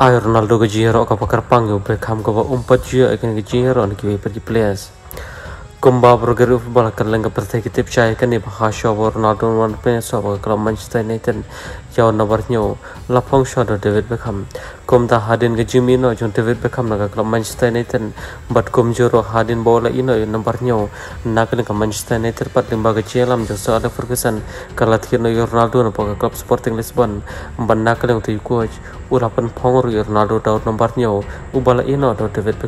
Ay Ronaldo ga jihero ka pakar pangyo Beckham ka ba umpat jia akan ga jihero ni pergi players Kumba burger football kan lenga pertai kitip cai kan ni bahas Ronaldo wan pe so ba kalau Manchester United. Yaw nabar nyo lapong shot David Beckham. Kum ta hadin ga jimi no jong David Beckham na kalau Manchester United. But kum joro hadin bola ino nabar nyo. Nak ka Manchester United pat limba ga jelam jo so ada Ferguson kalat kino Ronaldo na pa klub Sporting Lisbon. Ban nak ka tu coach urapan pongor Ronaldo daud nomor nyo. Ubala ino do David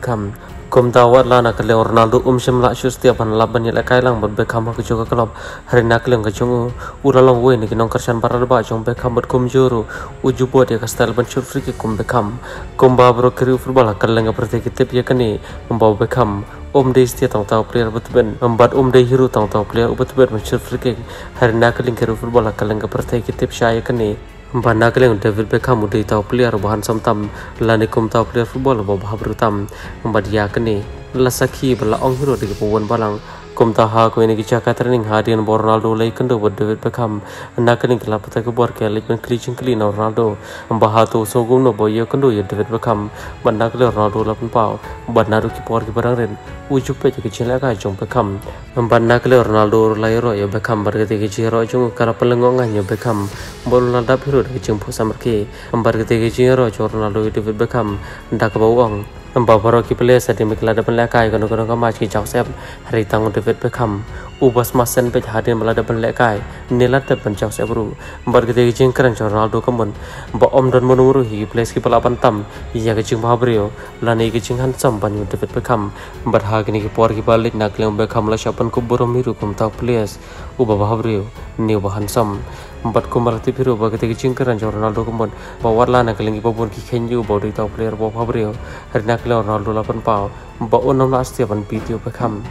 Dawat lana kale Ronaldo um shimla shus tiap an laban yela kai lang bot Beckham ka juga klub hari nak leng ka jung uralong we ni kinong kersan parar ba jong Beckham bot kum juru. Uju bot ya kastal ban shot free kum Beckham. Kum ba bro kiri football kale leng ka kitip ya kani membawa Beckham. Om dei stia tang tau player but ben. Membat om dei hero tang tau player but ben shot free hari nak leng kiri football kale leng ka kitip kani Banda keleng David Beckham udah tahu player bahan samtam. Lani kum tahu player football bawa bahab rutam membadia kene lasaki bala ong hero di kepuan balang kum taha ini kicha ka training hadian bo Ronaldo lai kendo bo David Beckham na kani kala pata ko bor ke lik kli kli na Ronaldo baha to so gum no bo ye kendo ye David Beckham banda kle Ronaldo la pun pau banda ru ki por ki barang ren ujuk pe ki chila ka jong Beckham banda kle Ronaldo lai ro ye Beckham bar ke ki chi ro jong kara pelengong nga ye Beckham bol na da phiru ki jong phu samar ke bar ke ki chi ro Ronaldo David Beckham dak ba ong Mbaparo ki pele sa di mikla da penle kai kono kono kamach ki chau sep. Hari tang David Beckham ubas masen pe hadin mala da penle kai nila da pen chau sep ru. Bar ki jing kran Ronaldo kamun ba om don mon uru hi place ki pala pan tam. Ya ki jing bhabrio la nei ki jing han sam ban David Beckham. Bar ha ki por ki balit na klem Beckham la kum ta place uba bhabrio niwa bahansam, bat ko marati phiru ba kete ching karan jor ronaldo ko bon ba warla na kelingi ba bon ki khenju ba dui ta player ba phabre harina kle ronaldo la pan pao ba onam la astia pan pitio pa kham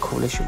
khule shi